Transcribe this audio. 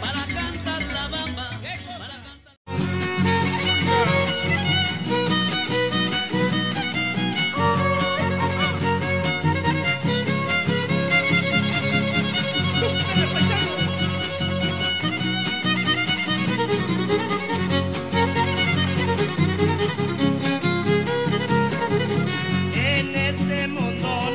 Para cantar la bamba. En este mundo